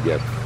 may.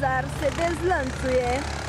Cezar se dezlănțuie.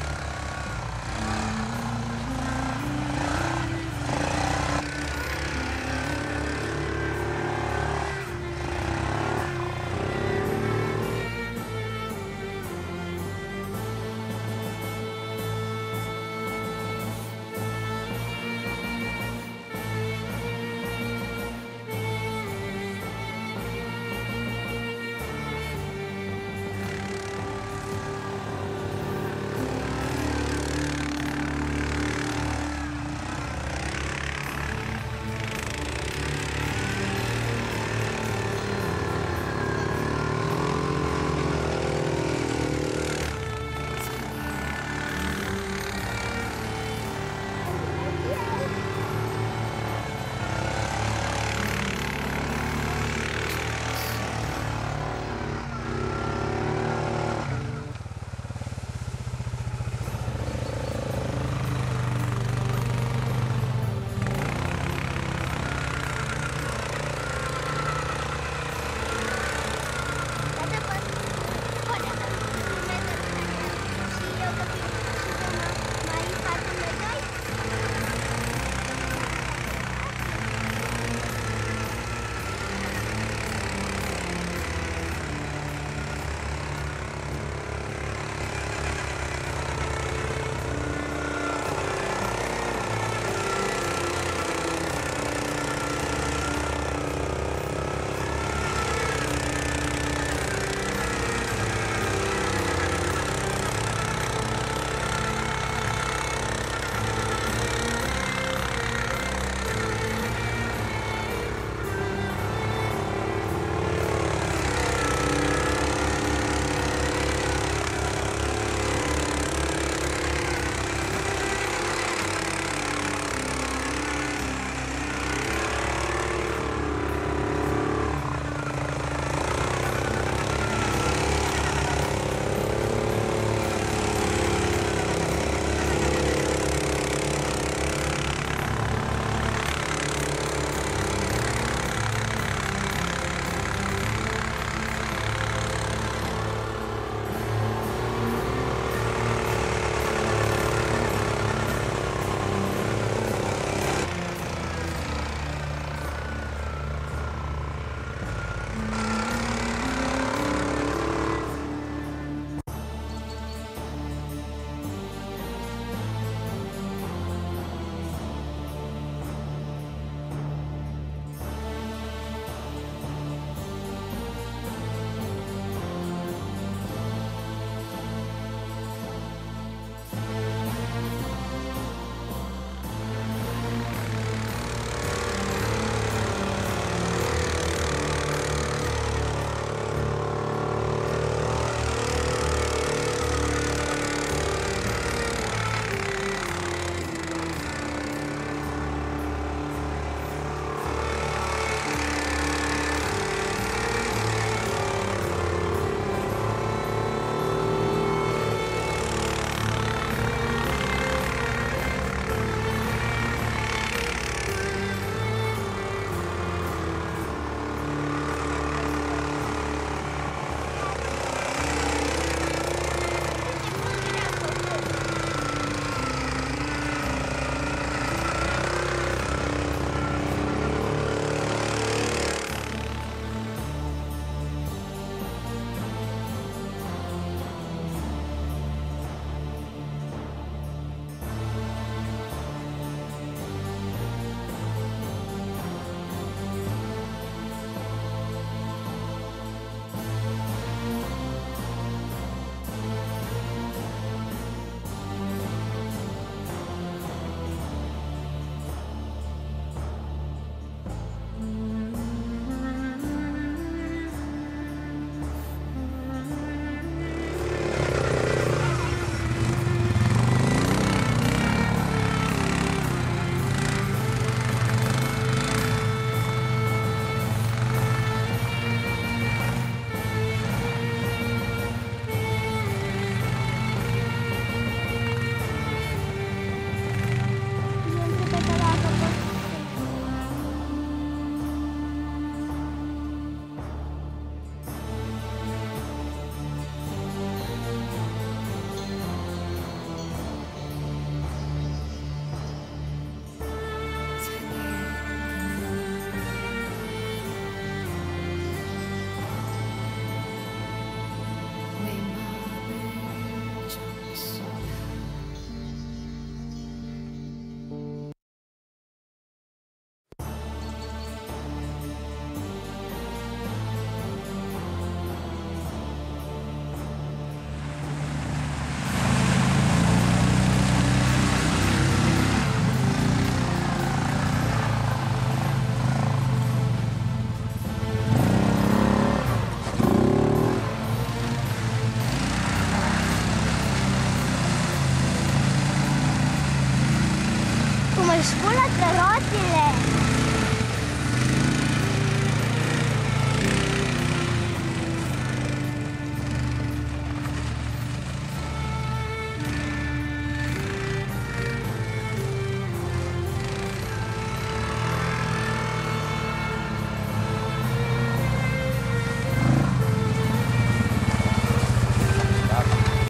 Školate rotile.